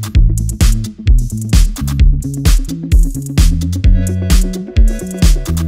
Thank you.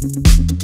¡Gracias! you.